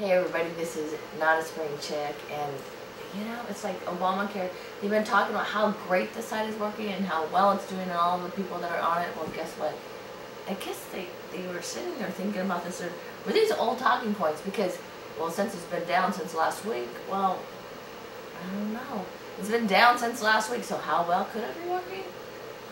hey everybody, this is not a spring chick, and you know, it's like Obamacare. They've been talking about how great the site is working and how well it's doing, and all the people that are on it. Well, guess what? I guess they they were sitting there thinking about this. Or were these old talking points? Because well, since it's been down since last week, well, I don't know. It's been down since last week, so how well could it be working?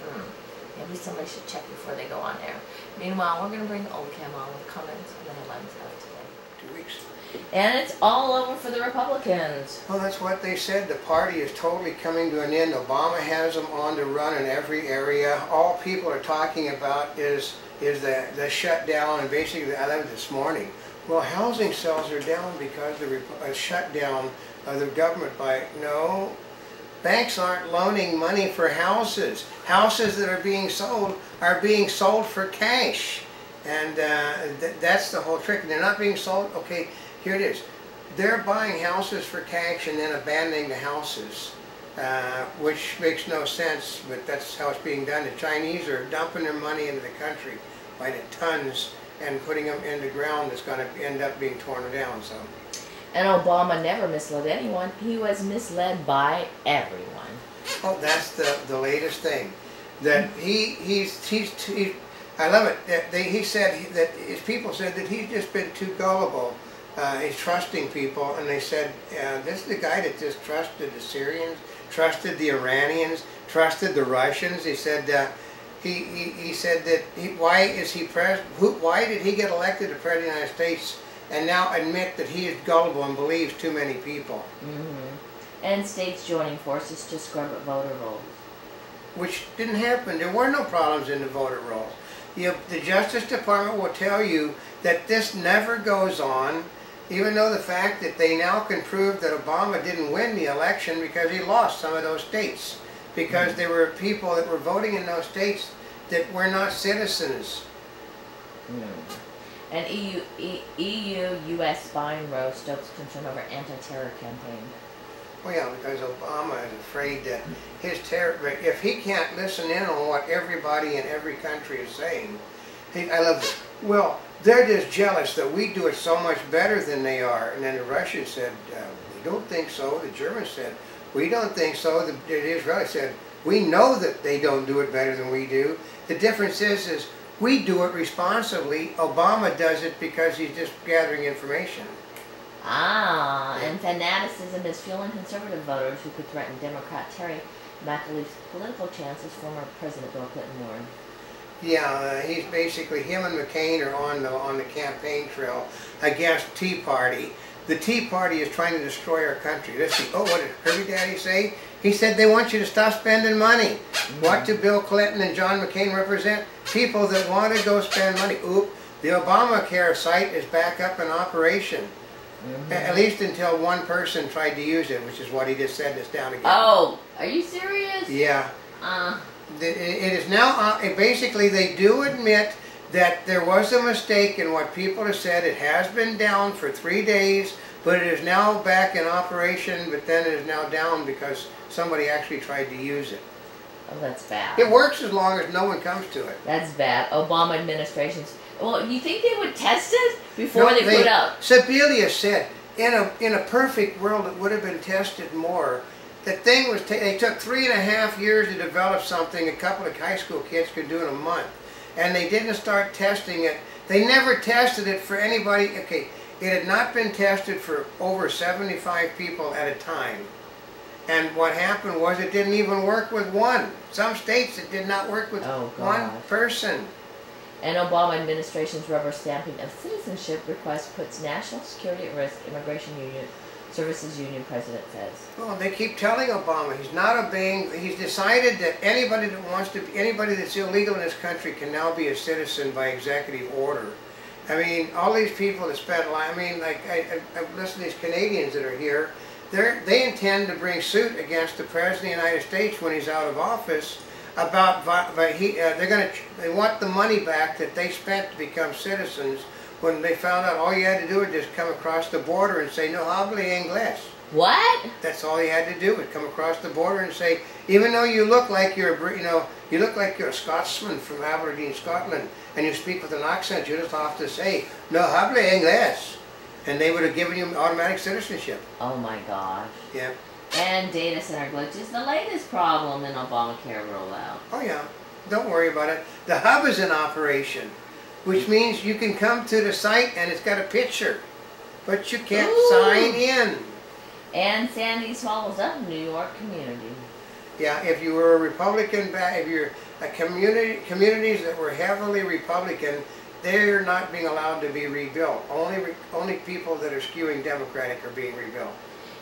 Hmm. Maybe somebody should check before they go on there. Meanwhile, we're going to bring Oldecam on with comments on the headlines of today. Two weeks. And it's all over for the Republicans. Well, that's what they said. The party is totally coming to an end. Obama has them on the run in every area. All people are talking about is is the, the shutdown, and basically, I learned this morning, well, housing sales are down because of the uh, shutdown of the government by, no, banks aren't loaning money for houses. Houses that are being sold are being sold for cash. And uh, th that's the whole trick. They're not being sold, okay, here it is. They're buying houses for cash and then abandoning the houses, uh, which makes no sense, but that's how it's being done. The Chinese are dumping their money into the country by the tons and putting them in the ground that's going to end up being torn down. So. And Obama never misled anyone. He was misled by everyone. Oh, that's the, the latest thing. That he he's he's he, I love it. That they, he said that his people said that he's just been too gullible uh, he's trusting people, and they said, uh, this is the guy that just trusted the Syrians, trusted the Iranians, trusted the Russians. He said, uh, he, he, he said that, he, why is he pres who, why did he get elected to president of the United States and now admit that he is gullible and believes too many people? Mm -hmm. And states joining forces to scrub voter rolls. Which didn't happen. There were no problems in the voter rolls. You, the Justice Department will tell you that this never goes on even though the fact that they now can prove that Obama didn't win the election because he lost some of those states, because there were people that were voting in those states that were not citizens. Hmm. And EU, e, EU U.S. spying row stokes concern over anti-terror campaign. Well, yeah, because Obama is afraid that his terror, if he can't listen in on what everybody in every country is saying, he, I love. Well, they're just jealous that we do it so much better than they are. And then the Russians said, uh, we don't think so. The Germans said, we don't think so. The, the Israelis said, we know that they don't do it better than we do. The difference is, is we do it responsibly. Obama does it because he's just gathering information. Ah, and fanaticism is fueling conservative voters who could threaten Democrat Terry McAuliffe's political chances, former President Bill Clinton warned. Yeah, uh, he's basically, him and McCain are on the, on the campaign trail against Tea Party. The Tea Party is trying to destroy our country. Let's see, oh, what did Herbie Daddy say? He said they want you to stop spending money. Mm -hmm. What do Bill Clinton and John McCain represent? People that want to go spend money. Oop, the Obamacare site is back up in operation. Mm -hmm. At least until one person tried to use it, which is what he just said this down again. Oh, are you serious? Yeah. Uh it is now, uh, basically they do admit that there was a mistake in what people have said. It has been down for three days, but it is now back in operation, but then it is now down because somebody actually tried to use it. Oh, that's bad. It works as long as no one comes to it. That's bad. Obama administration's... Well, you think they would test it before no, they, they put out... Sebelius said, in a, in a perfect world, it would have been tested more the thing was, they took three and a half years to develop something a couple of high school kids could do in a month. And they didn't start testing it. They never tested it for anybody. Okay, it had not been tested for over 75 people at a time. And what happened was it didn't even work with one. Some states it did not work with oh, one person. And Obama administration's rubber stamping of citizenship request puts national security at risk, immigration union Services Union president says. Well, they keep telling Obama he's not obeying. He's decided that anybody that wants to, anybody that's illegal in this country can now be a citizen by executive order. I mean, all these people that spent, I mean, like I, I, I listen to these Canadians that are here. they're, they intend to bring suit against the president of the United States when he's out of office about, but he, uh, they're going to, they want the money back that they spent to become citizens when they found out all you had to do was just come across the border and say, no habla inglés. What? That's all you had to do was come across the border and say, even though you look like you're, you know, you look like you're a Scotsman from Aberdeen, Scotland, and you speak with an accent, you just have to say, no habla inglés. and they would have given you automatic citizenship. Oh my gosh. Yeah. And data center glitches, the latest problem in Obamacare rollout. Oh yeah. Don't worry about it. The hub is in operation, which means you can come to the site and it's got a picture, but you can't Ooh. sign in. And Sandy swallows up New York community. Yeah, if you were a Republican, if you're a community, communities that were heavily Republican, they're not being allowed to be rebuilt. Only, only people that are skewing Democratic are being rebuilt.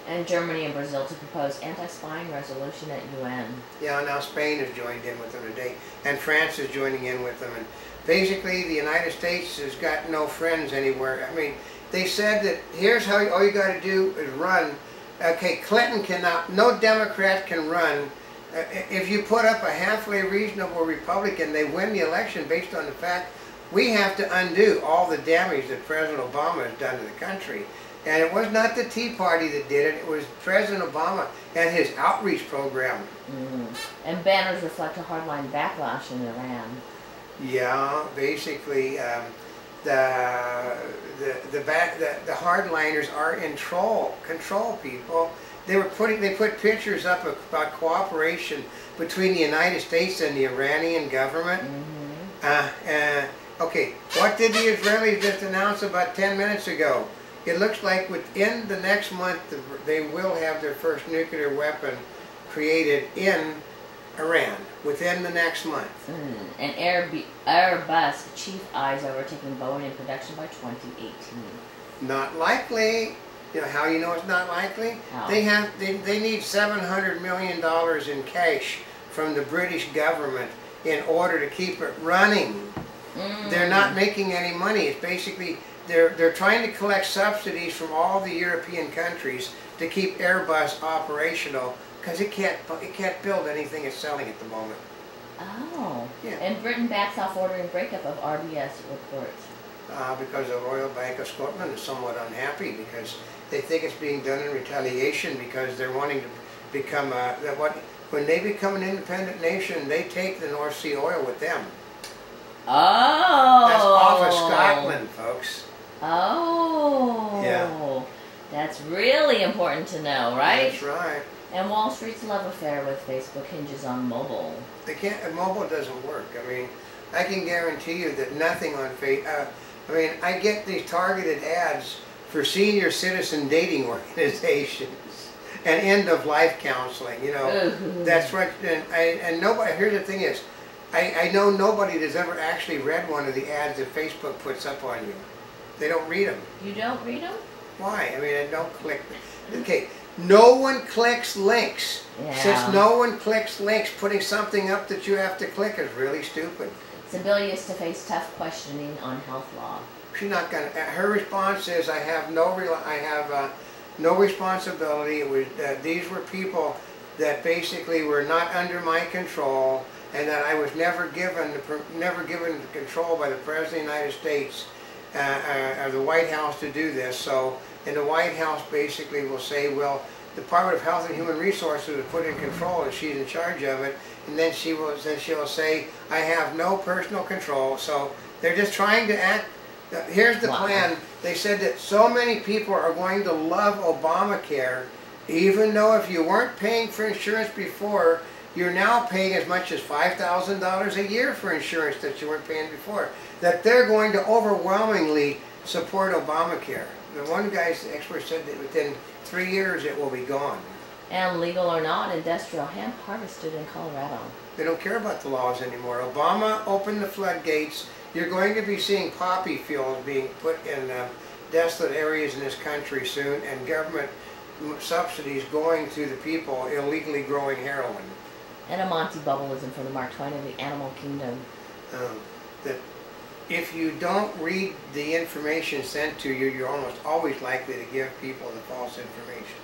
And Germany and Brazil to propose anti-spying resolution at UN. Yeah, now Spain has joined in with them today, and France is joining in with them. And basically, the United States has got no friends anywhere. I mean, they said that here's how all you got to do is run. Okay, Clinton cannot, no Democrat can run. Uh, If you put up a halfway reasonable Republican, they win the election based on the fact we have to undo all the damage that President Obama has done to the country. And it was not the Tea Party that did it, it was President Obama and his outreach program. Mm. And banners reflect a hardline backlash in Iran. Yeah, basically, um, the the the back the, the hardliners are in control control people. They were putting they put pictures up of, about cooperation between the United States and the Iranian government. hmm Uh, uh, okay, what did the Israelis just announce about ten minutes ago? It looks like within the next month they will have their first nuclear weapon created in Iran within the next month. Mm. And Airb- Airbus chief eyes overtaking Boeing in production by 2018. Not likely. You know how you know it's not likely? How? They have they, they need seven hundred million dollars in cash from the British government in order to keep it running. Mm. They're not making any money. It's basically they're they're trying to collect subsidies from all the European countries to keep Airbus operational because it can't it can't build anything it's selling at the moment. Oh. Yeah. And Britain backs off ordering breakup of RBS reports. uh, because the Royal Bank of Scotland is somewhat unhappy because they think it's being done in retaliation because they're wanting to become a, that what when they become an independent nation they take the North Sea oil with them. Oh. That's off of Scotland, folks. Oh. Yeah. That's really important to know, right? That's right. And Wall Street's love affair with Facebook hinges on mobile. They can't. Mobile doesn't work. I mean, I can guarantee you that nothing on face. Uh, I mean, I get these targeted ads for senior citizen dating organizations and end of life counseling. You know. That's what, and, I, and nobody, here's the thing is, I, I know nobody that's ever actually read one of the ads that Facebook puts up on you. They don't read them. You don't read them? Why? I mean, I don't click. Okay, no one clicks links. Yeah. Since no one clicks links, putting something up that you have to click is really stupid. Sebelius to face tough questioning on health law. She's not gonna, uh, her response is, I have no, I have, uh, no responsibility. It was, uh, these were people that basically were not under my control and that I was never given, the never given the control by the President of the United States, uh, uh, or the White House to do this. So, and the White House basically will say, well, Department of Health and Human Resources was put in control and she's in charge of it. And then she will, then she'll say, I have no personal control. So they're just trying to act, here's the Wow. plan. They said that so many people are going to love Obamacare, even though if you weren't paying for insurance before, you're now paying as much as $5,000 a year for insurance that you weren't paying before. That they're going to overwhelmingly support Obamacare. The one guy's expert said that within three years it will be gone. And legal or not, industrial hemp harvested in Colorado. They don't care about the laws anymore. Obama opened the floodgates. You're going to be seeing poppy fields being put in uh, desolate areas in this country soon, and government subsidies going to the people illegally growing heroin. And a Monty bubble is in from the Mark Twain of the animal kingdom. Um, that if you don't read the information sent to you, you're almost always likely to give people the false information.